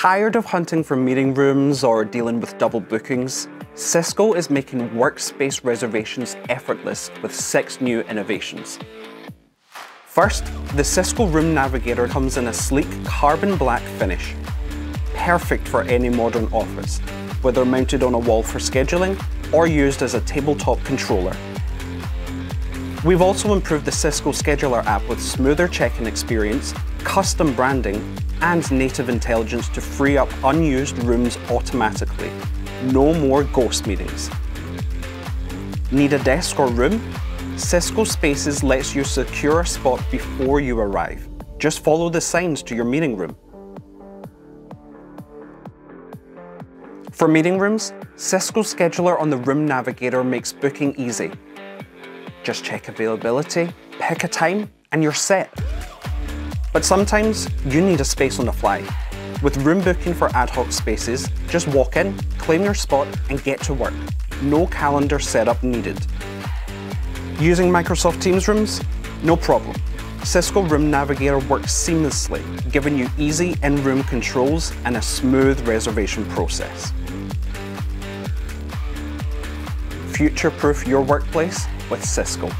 Tired of hunting for meeting rooms or dealing with double bookings? Cisco is making workspace reservations effortless with six new innovations. First, the Cisco Room Navigator comes in a sleek carbon black finish, perfect for any modern office, whether mounted on a wall for scheduling or used as a tabletop controller. We've also improved the Cisco Scheduler app with smoother check-in experience, custom branding, and native intelligence to free up unused rooms automatically. No more ghost meetings. Need a desk or room? Cisco Spaces lets you secure a spot before you arrive. Just follow the signs to your meeting room. For meeting rooms, Cisco Scheduler on the Room Navigator makes booking easy. Just check availability, pick a time, and you're set. But sometimes you need a space on the fly. With room booking for ad hoc spaces, just walk in, claim your spot, and get to work. No calendar setup needed. Using Microsoft Teams rooms? No problem. Cisco Room Navigator works seamlessly, giving you easy in-room controls and a smooth reservation process. Future-proof your workplace with Cisco.